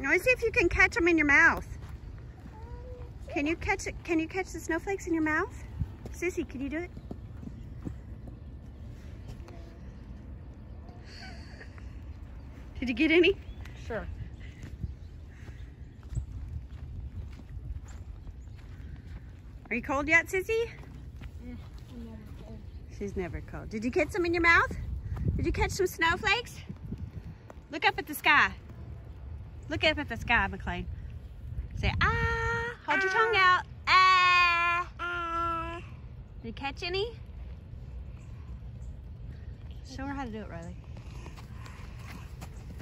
Let me see if you can catch them in your mouth. Can you catch it? Can you catch the snowflakes in your mouth? Sissy, can you do it? Did you get any? Sure. Are you cold yet, Sissy? She's never cold. Did you get some in your mouth? Did you catch some snowflakes? Look up at the sky. Look up at the sky, McLean. Say, ah. Hold your tongue out. Ah. Did you catch any? Show her how to do it, Riley.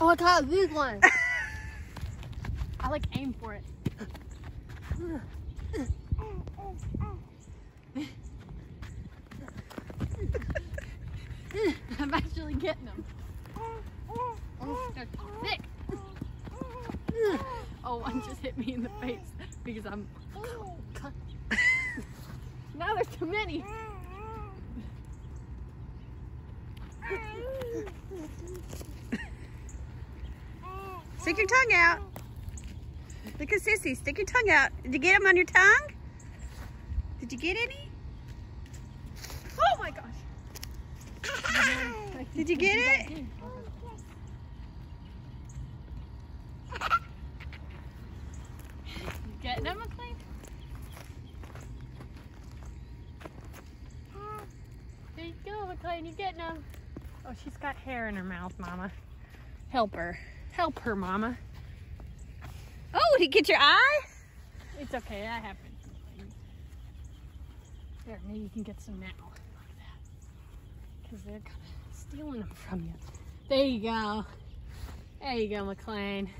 Oh, I caught a big one. I like aim for it. I'm actually getting them. Oh, they're thick. Oh, one just hit me in the face because I'm. now there's too many. Stick your tongue out. Look at Sissy. Stick your tongue out. Did you get them on your tongue? Did you get any? Oh my gosh. Did you get it? You getting them, McLean? There you go, McLean. You getting them? Oh, she's got hair in her mouth, Mama. Help her. Help her, Mama. Oh, did you get your eye? It's okay. That happens. There, maybe you can get some now. Look at that. Because they're kind of stealing them from you. There you go. There you go, McLean.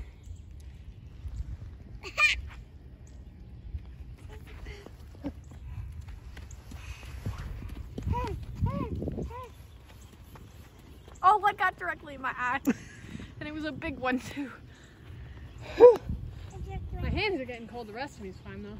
One got directly in my eye. and it was a big one, too. My hands are getting cold. The rest of me's fine, though.